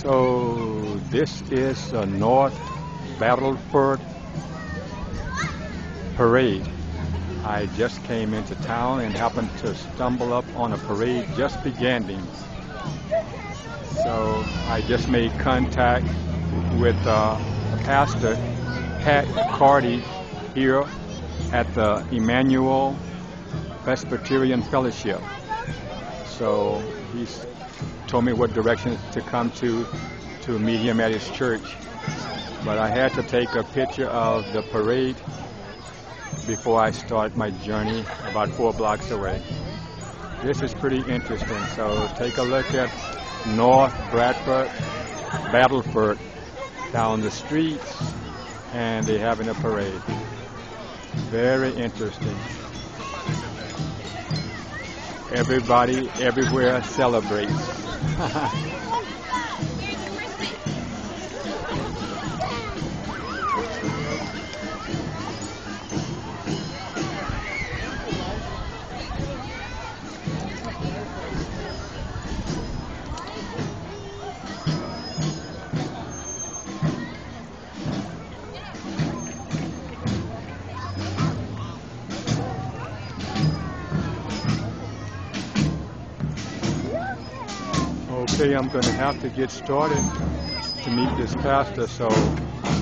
So this is a North Battleford parade. I just came into town and happened to stumble up on a parade just beginning. So I just made contact with uh, Pastor Pat Carty here at the Emmanuel Presbyterian Fellowship. So he's told me what direction to come to to meet him at his church. But I had to take a picture of the parade before I start my journey about four blocks away. This is pretty interesting. So take a look at North Bradford, Battleford down the streets and they're having a parade. Very interesting. Everybody everywhere celebrates. 一 博 Okay, I'm going to have to get started to meet this pastor, so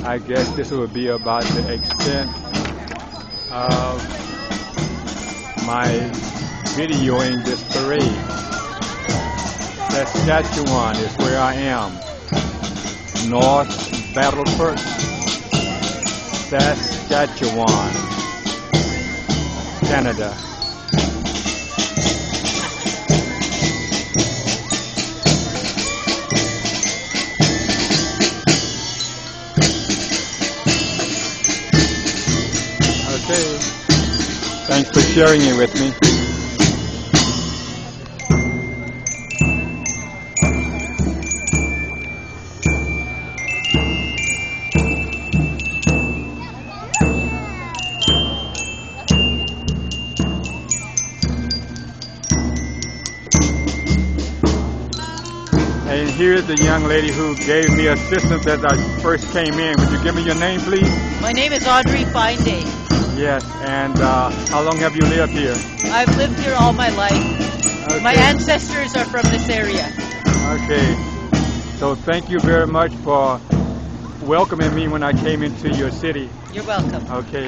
I guess this will be about the extent of uh, my videoing this parade. Saskatchewan is where I am. North Battleford, Saskatchewan, Canada. Thanks for sharing it with me. And here's the young lady who gave me assistance as I first came in. Would you give me your name, please? My name is Audrey Finday. Yes, and uh, how long have you lived here? I've lived here all my life. Okay. My ancestors are from this area. Okay. So thank you very much for welcoming me when I came into your city. You're welcome. Okay.